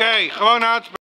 Oké, gewoon uitspreken.